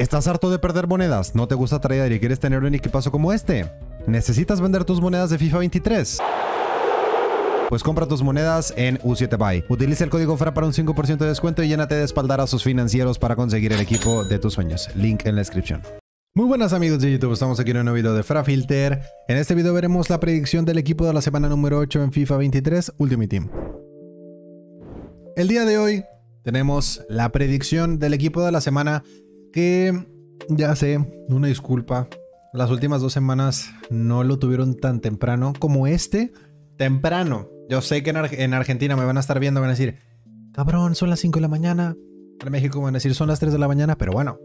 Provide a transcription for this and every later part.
¿Estás harto de perder monedas? ¿No te gusta trader y quieres tener un equipazo como este? ¿Necesitas vender tus monedas de FIFA 23? Pues compra tus monedas en U7Buy. Utiliza el código FRA para un 5% de descuento y llénate de espaldarazos financieros para conseguir el equipo de tus sueños. Link en la descripción. Muy buenas amigos de YouTube, estamos aquí en un nuevo video de FraFilter. En este video veremos la predicción del equipo de la semana número 8 en FIFA 23 Ultimate Team. El día de hoy tenemos la predicción del equipo de la semana que ya sé, una disculpa, las últimas dos semanas no lo tuvieron tan temprano como este. Temprano. Yo sé que en, Argentina me van a estar viendo, van a decir, cabrón, son las 5 de la mañana. En México van a decir, son las 3 de la mañana, pero bueno.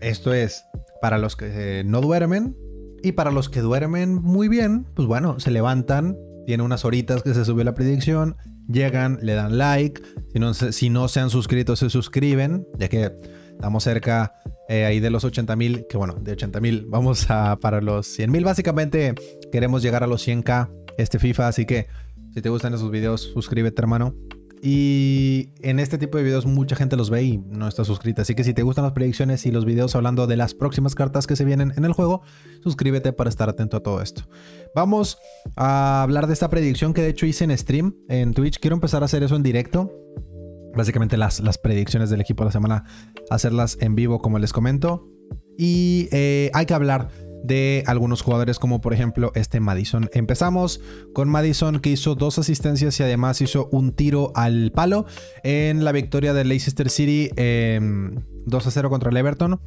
Esto es para los que no duermen y para los que duermen muy bien, pues bueno, se levantan, tiene unas horitas que se subió la predicción, llegan, le dan like, si no, si no se han suscrito, se suscriben, ya que Estamos cerca eh, ahí de los 80 mil, que bueno, de 80 mil vamos a para los 100 mil. Básicamente queremos llegar a los 100k este FIFA, así que si te gustan esos videos, suscríbete hermano. Y en este tipo de videos mucha gente los ve y no está suscrita. Así que si te gustan las predicciones y los videos hablando de las próximas cartas que se vienen en el juego, suscríbete para estar atento a todo esto. Vamos a hablar de esta predicción que de hecho hice en stream en Twitch. Quiero empezar a hacer eso en directo básicamente las, las predicciones del equipo de la semana, hacerlas en vivo como les comento. Y eh, hay que hablar de algunos jugadores como por ejemplo este Madison. Empezamos con Madison que hizo dos asistencias y además hizo un tiro al palo en la victoria de Leicester City 2 em, a 0 contra el Everton.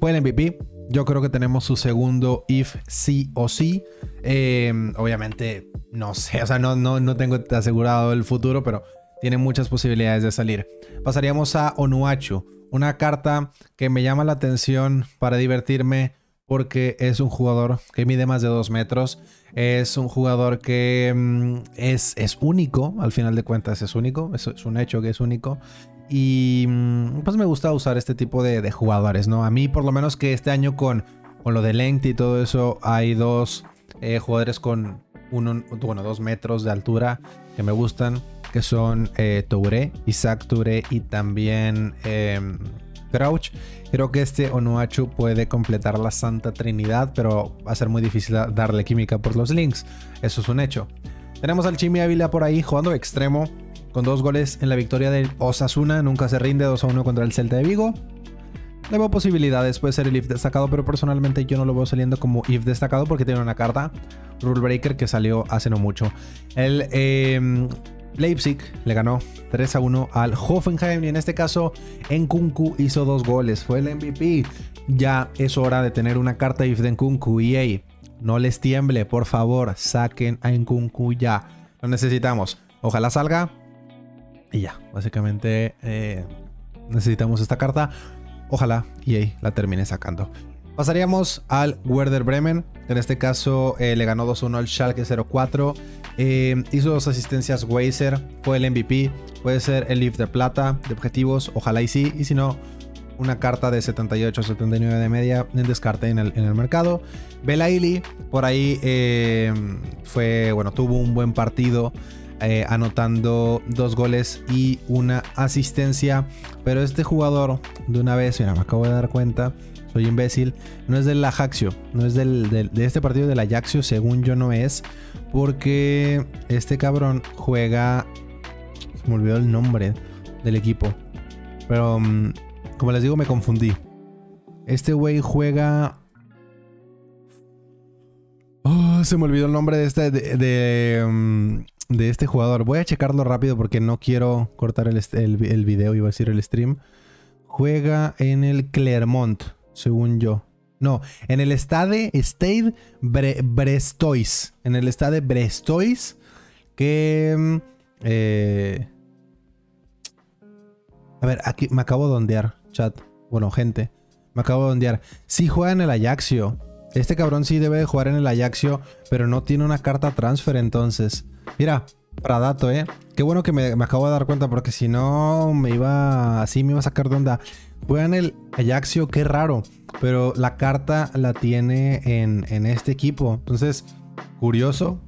Fue el MVP. Yo creo que tenemos su segundo if sí o sí. Em, obviamente no sé, o sea, no, no, no tengo asegurado el futuro, pero tiene muchas posibilidades de salir. Pasaríamos a Onuachu, una carta que me llama la atención para divertirme porque es un jugador que mide más de 2 metros. Es un jugador que mm, es, es, único, al final de cuentas es único, es, un hecho que es único. Y mm, pues me gusta usar este tipo de, jugadores, ¿no? A mí por lo menos que este año con, con lo de length y todo eso hay dos eh, jugadores con uno, bueno, dos metros de altura que me gustan que son eh, Touré, Isaac Touré y también em, Crouch. Creo que este Onuachu puede completar la Santa Trinidad, pero va a ser muy difícil darle química por los links. Eso es un hecho. Tenemos al Chimi Ávila por ahí jugando extremo, con dos goles en la victoria del Osasuna. Nunca se rinde 2 a 1 contra el Celta de Vigo. Le veo posibilidades, puede ser el if destacado, pero personalmente yo no lo veo saliendo como if destacado porque tiene una carta Rule Breaker que salió hace no mucho. El em, Leipzig le ganó 3 a 1 al Hoffenheim y en este caso Nkunku hizo dos goles, fue el MVP. Ya es hora de tener una carta if de Nkunku y no les tiemble, por favor, saquen a Nkunku ya. Lo necesitamos. Ojalá salga y ya, básicamente eh, necesitamos esta carta. Ojalá EA la termine sacando. Pasaríamos al Werder Bremen. En este caso eh, le ganó 2-1 al Schalke 04. Eh, hizo dos asistencias Weiser. Fue el MVP. Puede ser el Leaf de plata de objetivos. Ojalá y sí. Y si no, una carta de 78-79 de media en descarte en el, en el mercado. Belaili por ahí eh, fue, bueno, tuvo un buen partido. anotando dos goles y una asistencia. Pero este jugador, de una vez, mira, me acabo de dar cuenta soy imbécil. No es del Ajaxio, no es del, de este partido del Ajaxio, según yo no es. Porque este cabrón juega. Se me olvidó el nombre del equipo. Pero mm, como les digo, me confundí. Este güey juega. Oh, se me olvidó el nombre de este. De, mm, de, este jugador. Voy a checarlo rápido porque no quiero cortar el, el, el video, iba a decir el stream. Juega en el Clermont según yo. No, en el Stade Stade Brestois. En el Stade Brestois. Que. Mm, eh, a ver, aquí me acabo de ondear, chat. Bueno, gente. Me acabo de ondear. Sí juega en el Ajaxio. Este cabrón sí debe de jugar en el Ajaxio, pero no tiene una carta transfer entonces. Mira, para dato, ¿eh? Qué bueno que me, me, acabo de dar cuenta porque si no me iba así, me iba a sacar de onda. Juegan el Ajaxio, qué raro. Pero la carta la tiene en, este equipo. Entonces, curioso.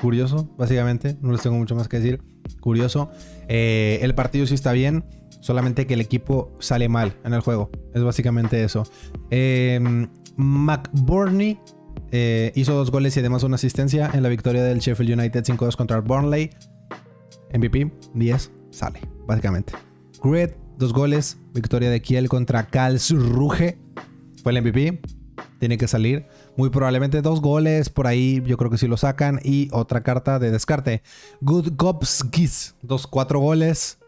Curioso, básicamente. No les tengo mucho más que decir. Curioso. Eh, el partido sí está bien. solamente que el equipo sale mal en el juego. Es básicamente eso. Eh, McBurney eh, hizo dos goles y además una asistencia en la victoria del Sheffield United 5-2 contra Burnley. MVP, 10, sale, básicamente. Grid, dos goles. Victoria de Kiel contra Karlsruhe. Fue el MVP. Tiene que salir. Muy probablemente dos goles por ahí. Yo creo que sí lo sacan. Y otra carta de descarte. Good. Dos, cuatro goles.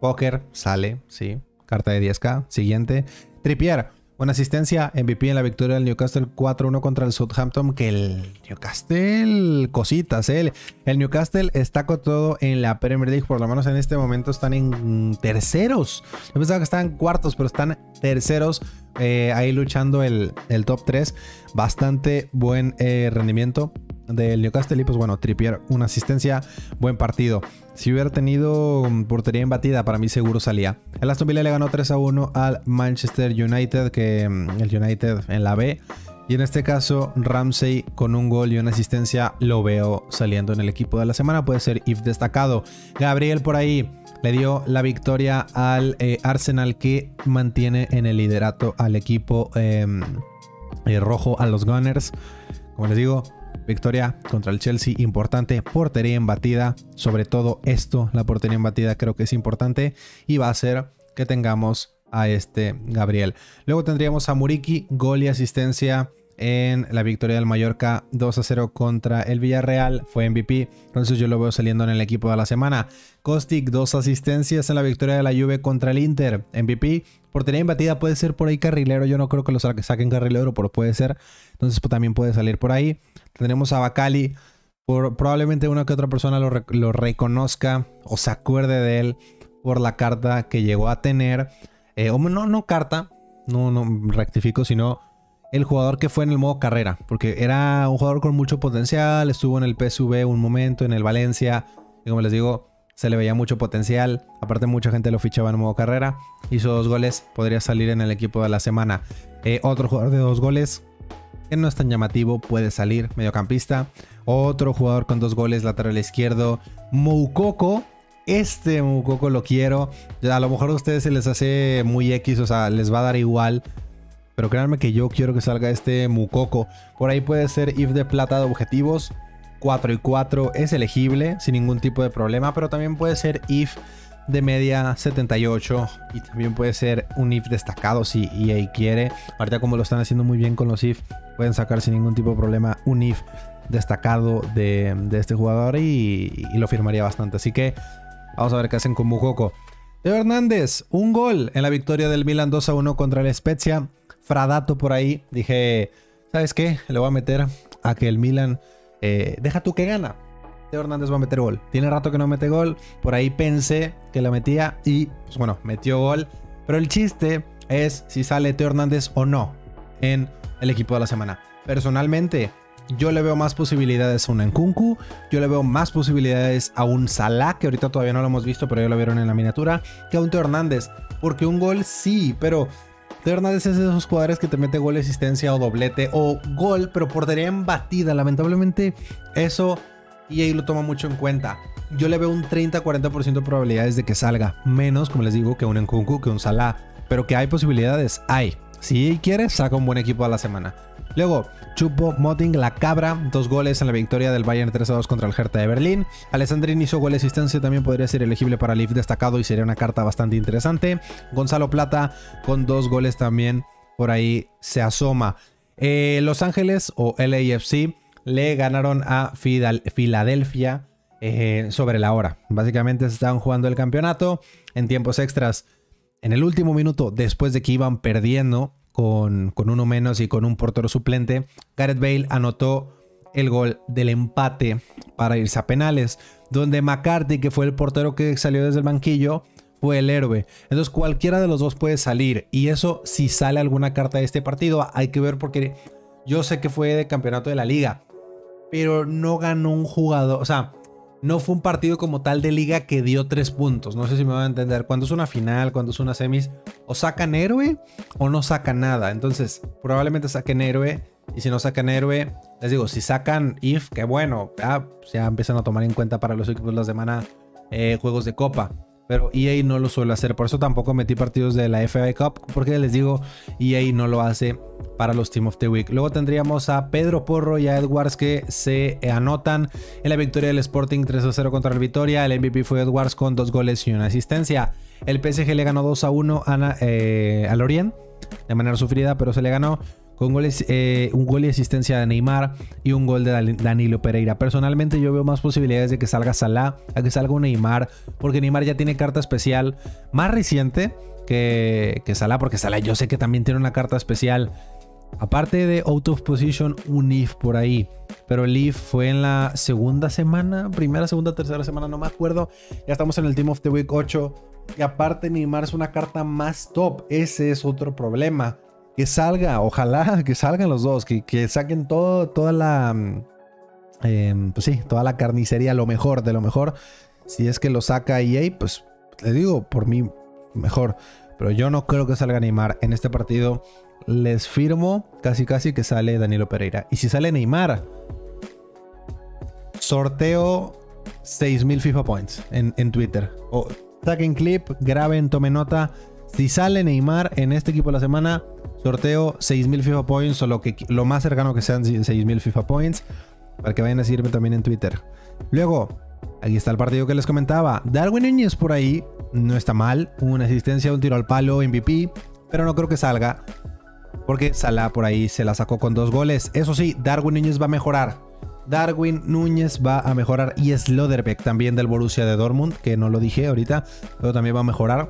Poker. Sale. Sí. Carta de 10k. Siguiente. Trippier. Buena asistencia, MVP en la victoria del Newcastle 4-1 contra el Southampton. Que el Newcastle, cositas, ¿eh? El Newcastle está con todo en la Premier League. Por lo menos en este momento están en terceros. Yo pensaba que estaban cuartos, pero están terceros. Eh, ahí luchando el, el, top 3. Bastante buen eh, rendimiento del Newcastle. Y pues bueno, Trippier, una asistencia, buen partido. Si hubiera tenido portería embatida, para mí seguro salía. El Aston Villa le ganó 3 a 1 al Manchester United, que mm, el United en la B. Y en este caso, Ramsey con un gol y una asistencia lo veo saliendo en el equipo de la semana. Puede ser if destacado. Gabriel por ahí le dio la victoria al eh, Arsenal que mantiene en el liderato al equipo em, eh, rojo, a los Gunners. Como les digo, Victoria contra el Chelsea, importante. Portería embatida. Sobre todo esto, la portería embatida creo que es importante. Y va a hacer que tengamos a este Gabriel. Luego tendríamos a Muriki, gol y asistencia en la victoria del Mallorca 2 a 0 contra el Villarreal. Fue MVP, entonces yo lo veo saliendo en el equipo de la semana. Kostic, dos asistencias en la victoria de la Juve contra el Inter. MVP, portería embatida puede ser por ahí carrilero. Yo no creo que lo saquen carrilero, pero puede ser. Entonces pues, también puede salir por ahí. Tendremos a Bacali. Probablemente una que otra persona lo, lo, reconozca o se acuerde de él por la carta que llegó a tener. Eh, o no, no carta, no, no rectifico, sino el jugador que fue en el modo carrera. Porque era un jugador con mucho potencial. Estuvo en el PSV un momento, en el Valencia. Y como les digo, se le veía mucho potencial. Aparte, mucha gente lo fichaba en modo carrera. Hizo dos goles, podría salir en el equipo de la semana. Eh, otro jugador de dos goles, que no es tan llamativo, puede salir, mediocampista. Otro jugador con dos goles, lateral izquierdo, Moukoko. Este Moukoko lo quiero. A lo mejor a ustedes se les hace muy X, o sea, les va a dar igual. Pero créanme que yo quiero que salga este Moukoko. Por ahí puede ser if de plata de objetivos. 4 y 4 es elegible sin ningún tipo de problema. Pero también puede ser if de media 78 y también puede ser un if destacado si EA quiere. Ahorita como lo están haciendo muy bien con los if, pueden sacar sin ningún tipo de problema un if destacado de, este jugador y, lo firmaría bastante. Así que vamos a ver qué hacen con Mukoko. Teo Hernández, un gol en la victoria del Milan 2 a 1 contra el Spezia. Fradato por ahí. Dije, ¿sabes qué? Le voy a meter a que el Milan... Eh, deja tú que gana Teo Hernández va a meter gol. Tiene rato que no mete gol. Por ahí pensé que la metía y, pues bueno, metió gol. Pero el chiste es si sale Teo Hernández o no en el equipo de la semana. Personalmente, yo le veo más posibilidades a un Nkunku, yo le veo más posibilidades a un Salah, que ahorita todavía no lo hemos visto, pero ya lo vieron en la miniatura, que a un Teo Hernández. Porque un gol sí, pero Teo Hernández es de esos jugadores que te mete gol, asistencia o doblete o gol, pero portería en batida. Lamentablemente, eso y ahí lo toma mucho en cuenta. Yo le veo un 30-40% de probabilidades de que salga. Menos, como les digo, que un Nkunku, que un Salah. Pero que hay posibilidades, hay. Si quiere, saca un buen equipo a la semana. Luego, Chupo Moting, la cabra, dos goles en la victoria del Bayern 3 2 contra el Hertha de Berlín. Alessandrin hizo gol de asistencia, también podría ser elegible para Leaf destacado y sería una carta bastante interesante. Gonzalo Plata con dos goles también por ahí se asoma. Eh, Los Ángeles o LAFC le ganaron a Filadelfia eh, sobre la hora. Básicamente se estaban jugando el campeonato en tiempos extras. En el último minuto, después de que iban perdiendo con, uno menos y con un portero suplente, Gareth Bale anotó el gol del empate para irse a penales, donde McCarthy, que fue el portero que salió desde el banquillo, fue el héroe. Entonces cualquiera de los dos puede salir. Y eso si sale alguna carta de este partido, hay que ver porque yo sé que fue de campeonato de la liga pero no ganó un jugador. O sea, no fue un partido como tal de liga que dio tres puntos. No sé si me van a entender. Cuando es una final, cuando es una semis, o sacan héroe o no sacan nada. Entonces, probablemente saquen héroe. Y si no sacan héroe, les digo, si sacan if, que bueno, ya, empiezan a tomar en cuenta para los equipos de la semana eh, juegos de copa. pero EA no lo suele hacer. Por eso tampoco metí partidos de la FA Cup, porque les digo, EA no lo hace para los Team of the Week. Luego tendríamos a Pedro Porro y a Edwards que se anotan en la victoria del Sporting 3-0 contra el Vitoria. El MVP fue Edwards con dos goles y una asistencia. El PSG le ganó 2-1 a, eh, al Orient de manera sufrida, pero se le ganó con goles, eh, un gol y asistencia de Neymar y un gol de Danilo Pereira. Personalmente yo veo más posibilidades de que salga Salah a que salga un Neymar, porque Neymar ya tiene carta especial más reciente que, que Salah, porque Salah yo sé que también tiene una carta especial. Aparte de out of position, un if por ahí. Pero el if fue en la segunda semana, primera, segunda, tercera semana, no me acuerdo. Ya estamos en el Team of the Week 8. Y aparte Neymar es una carta más top. Ese es otro problema que salga, ojalá que salgan los dos, que, saquen todo, toda la, mm, em, pues sí, toda la carnicería, lo mejor de lo mejor. Si es que lo saca EA, pues le digo, por mí, mejor. Pero yo no creo que salga Neymar en este partido. Les firmo casi casi que sale Danilo Pereira. Y si sale Neymar, sorteo 6000 FIFA Points en, en Twitter. O saquen clip, graben, tomen nota. Si sale Neymar en este equipo de la semana, sorteo 6000 FIFA Points o lo, que, lo más cercano que sean 6000 FIFA Points para que vayan a seguirme también en Twitter. Luego, aquí está el partido que les comentaba. Darwin Núñez por ahí no está mal. Una asistencia, un tiro al palo, MVP, pero no creo que salga. Porque Salah por ahí se la sacó con dos goles. Eso sí, Darwin Núñez va a mejorar. Darwin Núñez va a mejorar y Sloderbeck también del Borussia de Dortmund, que no lo dije ahorita, pero también va a mejorar.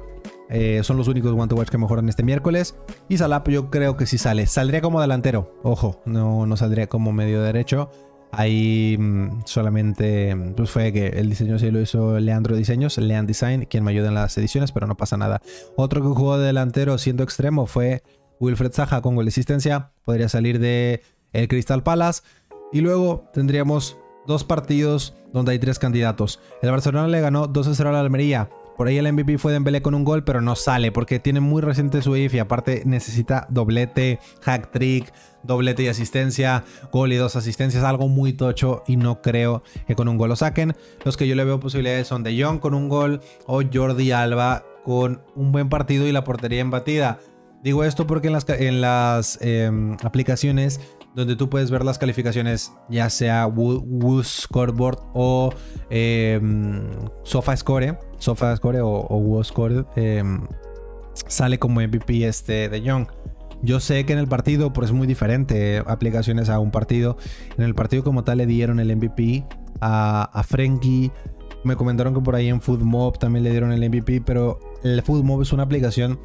Eh, son los únicos One to Watch que mejoran este miércoles. Y Salah, yo creo que sí sale. Saldría como delantero. Ojo, no, no saldría como medio derecho. Ahí mm, solamente pues fue que el diseño sí lo hizo Leandro Diseños, Leand Design, quien me ayuda en las ediciones, pero no pasa nada. Otro que jugó de delantero siendo extremo fue Wilfred Zaha con gol de asistencia. Podría salir de el Crystal Palace. Y luego tendríamos dos partidos donde hay tres candidatos. El Barcelona le ganó 2-0 a la Almería. Por ahí el MVP fue Dembélé con un gol, pero no sale porque tiene muy reciente su IF y aparte necesita doblete, hack trick, doblete y asistencia, gol y dos asistencias, algo muy tocho y no creo que con un gol lo saquen. Los que yo le veo posibilidades son De Jong con un gol o Jordi Alba con un buen partido y la portería embatida. Digo esto porque en las, en las em, aplicaciones donde tú puedes ver las calificaciones, ya sea Woo Scoreboard o eh, SofaScore, SofaScore o, o Score, em, sale como MVP este de Young. Yo sé que en el partido, pues es muy diferente aplicaciones a un partido. En el partido como tal le dieron el MVP a, a. Me comentaron que por ahí en FoodMob también le dieron el MVP, pero el FoodMob es una aplicación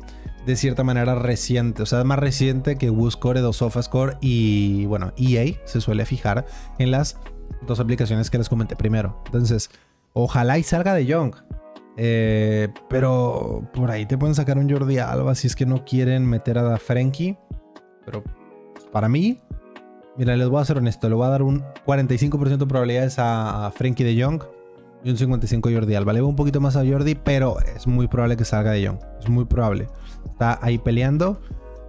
de cierta manera reciente, o sea, más reciente que WooScore SofaScore y bueno, EA se suele fijar en las dos aplicaciones que les comenté primero. Entonces, ojalá y salga de Young. Eh, pero por ahí te pueden sacar un Jordi Alba si es que no quieren meter a Frenkie. Pero para mí, mira, les voy a ser honesto, le voy a dar un 45% de probabilidades a, Frenkie de Young y un 55 a Jordi Alba. Le veo un poquito más a Jordi, pero es muy probable que salga de Young. Es muy probable. Está ahí peleando.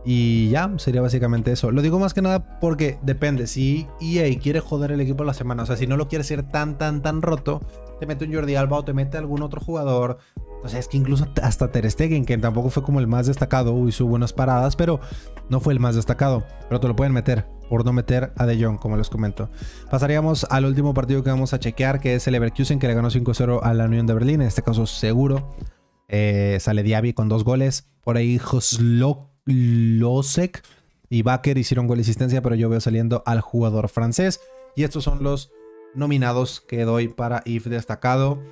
Y ya, sería básicamente eso. Lo digo más que nada porque depende. Si EA quiere joder el equipo la semana, o sea, si no lo quiere ser tan, tan, tan roto, te mete un Jordi Alba o te mete algún otro jugador. O sea, es que incluso hasta Ter Stegen, que tampoco fue como el más destacado, hizo buenas paradas, pero no fue el más destacado. Pero te lo pueden meter por no meter a De Jong, como les comento. Pasaríamos al último partido que vamos a chequear, que es el Leverkusen, que le ganó 5-0 a la Unión de Berlín. En este caso, seguro. Eh, sale Diaby con dos goles. Por ahí Joslosek y Baker hicieron gol de asistencia, pero yo veo saliendo al jugador francés. Y estos son los nominados que doy para IF destacado.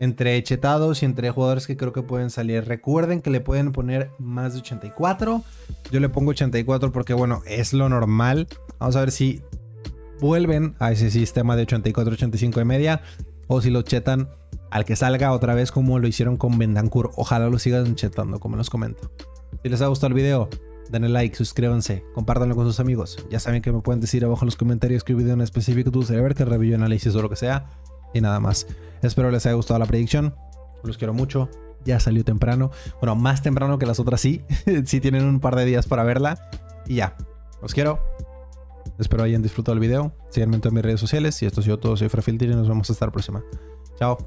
Entre chetados y entre jugadores que creo que pueden salir. Recuerden que le pueden poner más de 84. Yo le pongo 84 porque, bueno, es lo normal. Vamos a ver si vuelven a ese sistema de 84-85 de media. O si lo chetan al que salga otra vez como lo hicieron con Bendancourt. Ojalá lo sigan chetando, como les comento. Si les ha gustado el video, denle like, suscríbanse, compártanlo con sus amigos. Ya saben que me pueden decir abajo en los comentarios qué video en específico tú gustaría ver, que review, análisis o lo que sea. Y nada más. Espero les haya gustado la predicción. Los quiero mucho. Ya salió temprano. Bueno, más temprano que las otras sí. sí tienen un par de días para verla. Y ya. Los quiero. Espero hayan disfrutado el video. Síganme en todas mis redes sociales. Y esto ha sido todo. Soy Frafilter y nos vemos hasta la próxima. Chao.